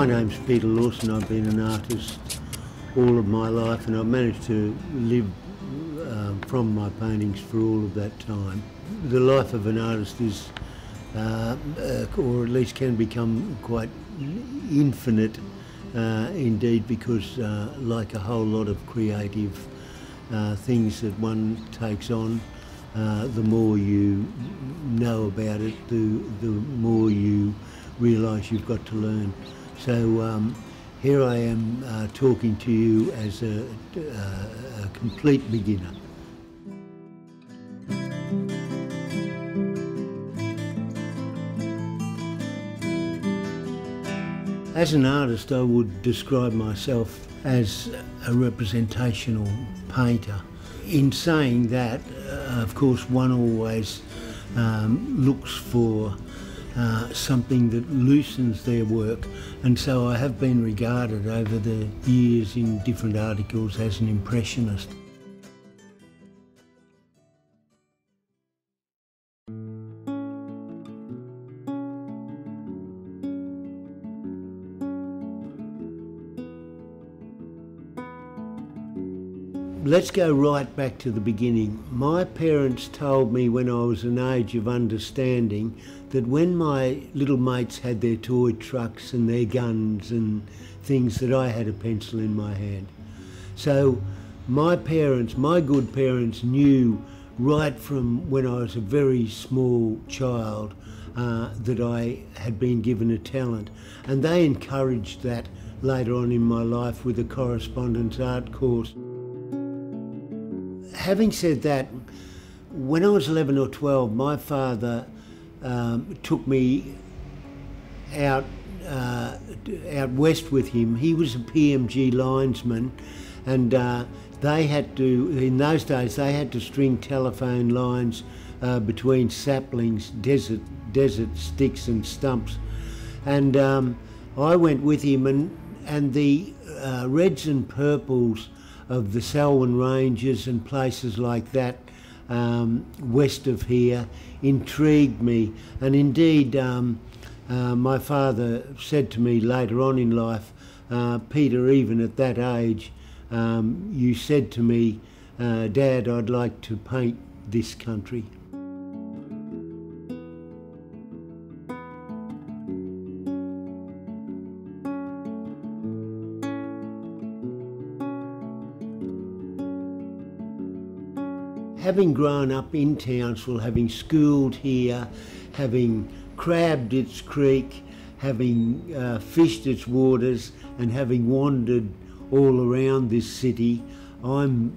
My name's Peter Lawson. I've been an artist all of my life and I've managed to live uh, from my paintings for all of that time. The life of an artist is, uh, uh, or at least can become quite infinite uh, indeed because uh, like a whole lot of creative uh, things that one takes on, the more you know about it, the, the more you realise you've got to learn. So um, here I am uh, talking to you as a, uh, a complete beginner. As an artist, I would describe myself as a representational painter. In saying that, uh, of course, one always um, looks for uh, something that loosens their work. And so I have been regarded over the years in different articles as an impressionist. Let's go right back to the beginning. My parents told me when I was an age of understanding that when my little mates had their toy trucks and their guns and things that I had a pencil in my hand. So my parents, my good parents knew right from when I was a very small child uh, that I had been given a talent and they encouraged that later on in my life with a correspondence art course having said that, when I was 11 or 12, my father um, took me out uh, out west with him. He was a PMG linesman, and uh, they had to, in those days, they had to string telephone lines uh, between saplings, desert, desert sticks and stumps. And um, I went with him, and, and the uh, reds and purples of the Selwyn Ranges and places like that um, west of here intrigued me. And indeed, um, uh, my father said to me later on in life, uh, Peter, even at that age, um, you said to me, uh, Dad, I'd like to paint this country. Having grown up in Townsville, having schooled here, having crabbed its creek, having uh, fished its waters, and having wandered all around this city, I'm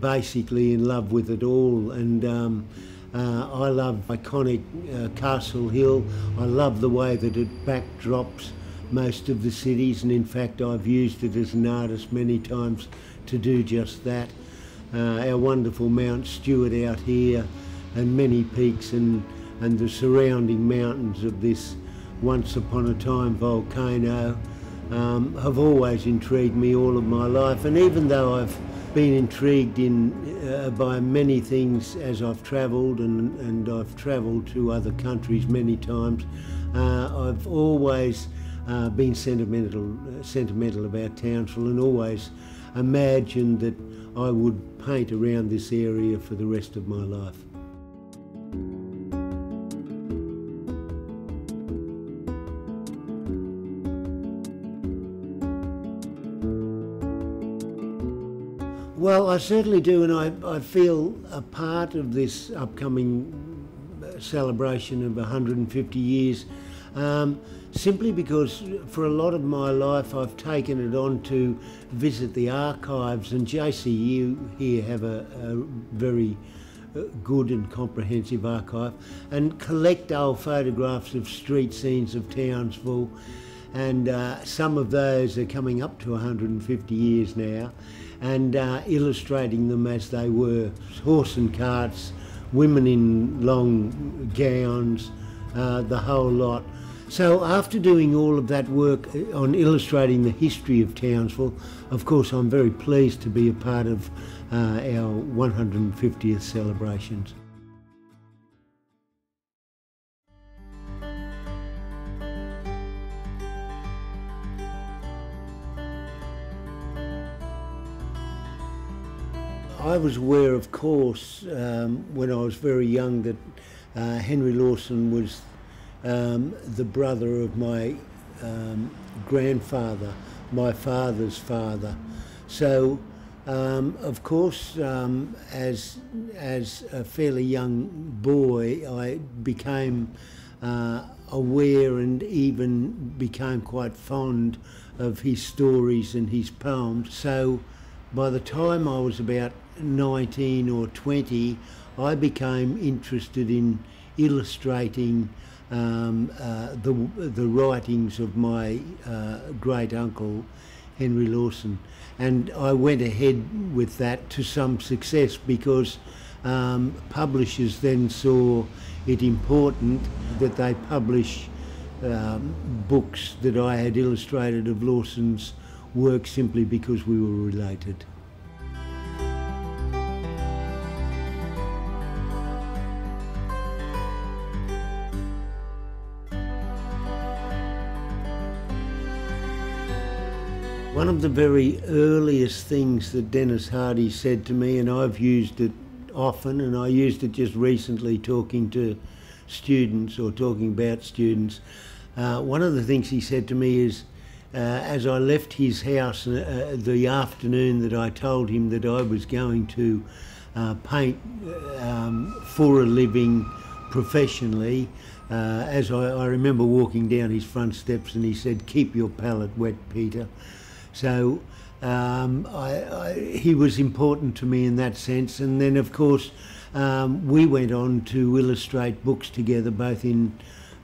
basically in love with it all. And um, uh, I love iconic uh, Castle Hill. I love the way that it backdrops most of the cities, and in fact, I've used it as an artist many times to do just that uh, our wonderful Mount Stuart out here and many peaks and, and the surrounding mountains of this once upon a time volcano um, have always intrigued me all of my life. And even though I've been intrigued in uh, by many things as I've travelled and, and I've travelled to other countries many times uh, I've always uh, been sentimental sentimental about Townsville and always imagined that I would paint around this area for the rest of my life. Well, I certainly do, and I, I feel a part of this upcoming uh, celebration of 150 years um, simply because for a lot of my life I've taken it on to visit the archives and JCU here have a, a very uh, good and comprehensive archive and collect old photographs of street scenes of Townsville and uh, some of those are coming up to 150 years now and uh, illustrating them as they were. Horse and carts women in long gowns uh, the whole lot so after doing all of that work uh, on illustrating the history of Townsville, of course I'm very pleased to be a part of uh, our 150th celebrations. I was aware, of course, um, when I was very young that uh, Henry Lawson was um, the brother of my um, grandfather, my father's father. So, um, of course, um, as as a fairly young boy, I became uh, aware and even became quite fond of his stories and his poems. So, by the time I was about 19 or 20, I became interested in illustrating um, uh, the, the writings of my uh, great uncle, Henry Lawson. And I went ahead with that to some success because um, publishers then saw it important that they publish um, books that I had illustrated of Lawson's work simply because we were related. One of the very earliest things that Dennis Hardy said to me, and I've used it often, and I used it just recently talking to students or talking about students. Uh, one of the things he said to me is, uh, as I left his house uh, the afternoon that I told him that I was going to uh, paint um, for a living professionally, uh, as I, I remember walking down his front steps and he said, keep your palette wet, Peter. So um, I, I, he was important to me in that sense. And then, of course, um, we went on to illustrate books together, both in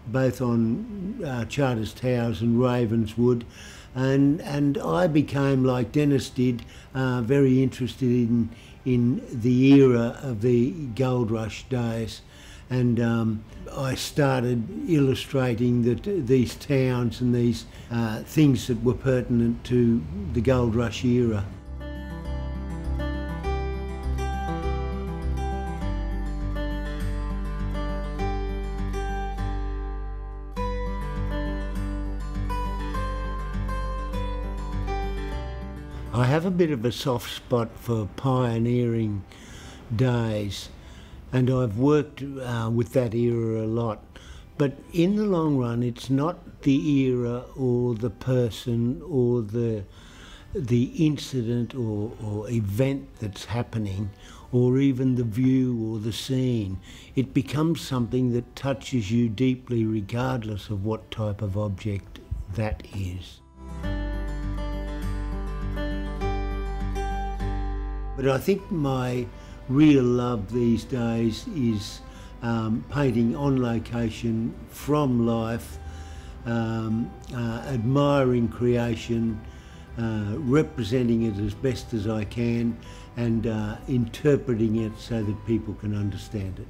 both on uh, Charters Towers and Ravenswood. And, and I became, like Dennis did, uh, very interested in, in the era of the gold rush days. And um, I started illustrating that these towns and these uh, things that were pertinent to the gold rush era. I have a bit of a soft spot for pioneering days, and I've worked uh, with that era a lot. But in the long run, it's not the era or the person or the the incident or, or event that's happening or even the view or the scene. It becomes something that touches you deeply regardless of what type of object that is. But I think my real love these days is um, painting on location, from life, um, uh, admiring creation, uh, representing it as best as I can, and uh, interpreting it so that people can understand it.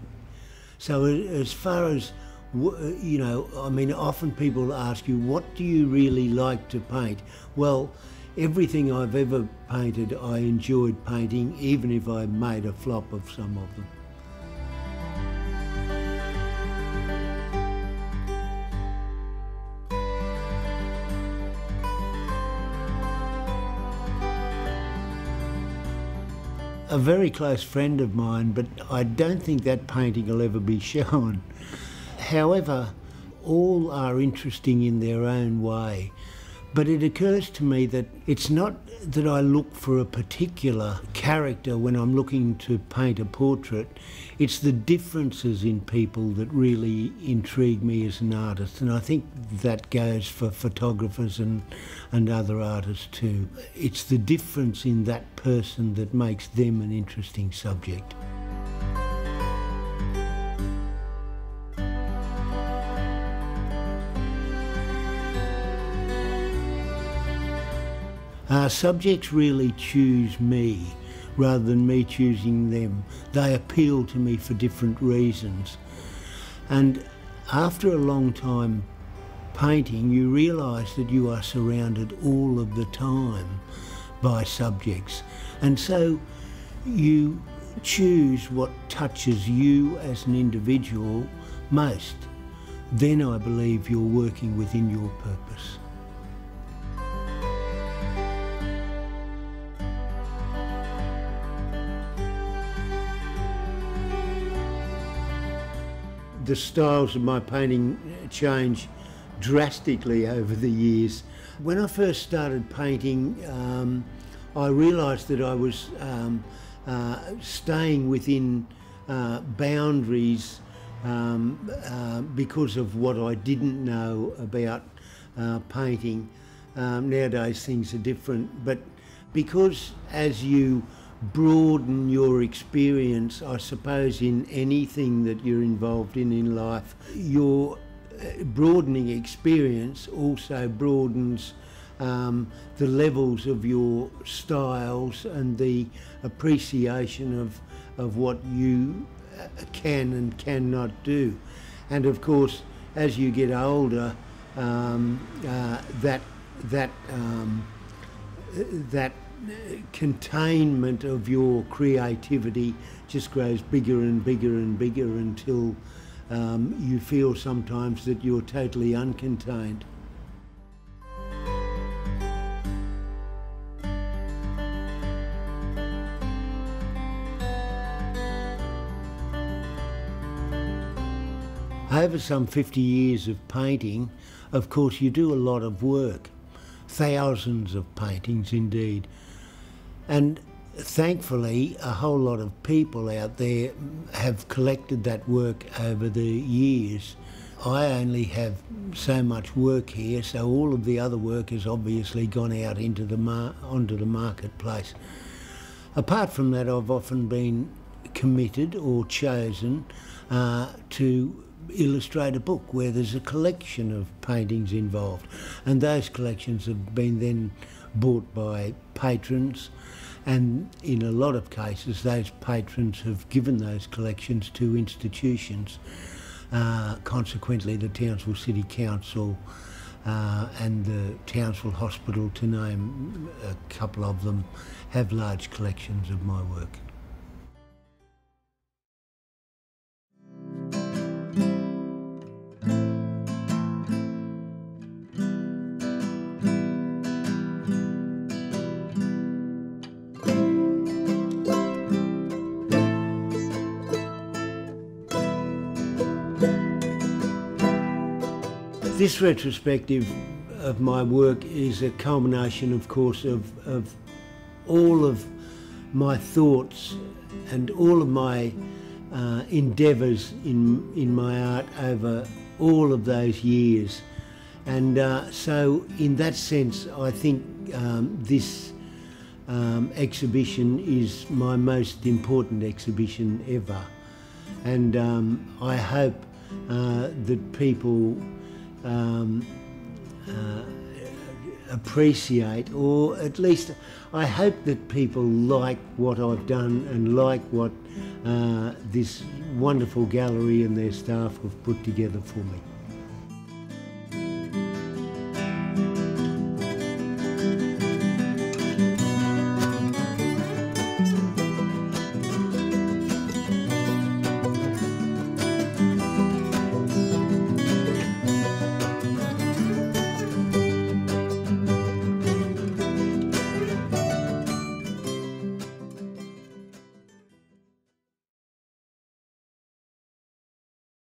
So as far as you know, I mean, often people ask you, what do you really like to paint? Well, Everything I've ever painted, I enjoyed painting, even if I made a flop of some of them. a very close friend of mine, but I don't think that painting will ever be shown. However, all are interesting in their own way. But it occurs to me that it's not that I look for a particular character when I'm looking to paint a portrait. It's the differences in people that really intrigue me as an artist. And I think that goes for photographers and, and other artists too. It's the difference in that person that makes them an interesting subject. Uh, subjects really choose me rather than me choosing them. They appeal to me for different reasons. And after a long time painting, you realise that you are surrounded all of the time by subjects. And so you choose what touches you as an individual most. Then I believe you're working within your purpose. The styles of my painting change drastically over the years. When I first started painting, um, I realised that I was um, uh, staying within uh, boundaries um, uh, because of what I didn't know about uh, painting. Um, nowadays things are different, but because as you broaden your experience, I suppose, in anything that you're involved in in life, your uh, broadening experience also broadens um, the levels of your styles and the appreciation of, of what you uh, can and cannot do. And of course, as you get older, um, uh, that that um, that containment of your creativity just grows bigger and bigger and bigger until um, you feel sometimes that you're totally uncontained. Over some 50 years of painting, of course, you do a lot of work, thousands of paintings indeed. And thankfully, a whole lot of people out there have collected that work over the years. I only have so much work here, so all of the other work has obviously gone out into the onto the marketplace. Apart from that, I've often been committed or chosen uh, to illustrate a book where there's a collection of paintings involved, and those collections have been then bought by patrons and in a lot of cases those patrons have given those collections to institutions. Uh, consequently the Townsville City Council uh, and the Townsville Hospital to name a couple of them have large collections of my work. This retrospective of my work is a culmination, of course, of, of all of my thoughts and all of my uh, endeavours in, in my art over all of those years. And uh, so, in that sense, I think um, this um, exhibition is my most important exhibition ever. And um, I hope uh, that people um, uh, appreciate, or at least I hope that people like what I've done and like what uh, this wonderful gallery and their staff have put together for me.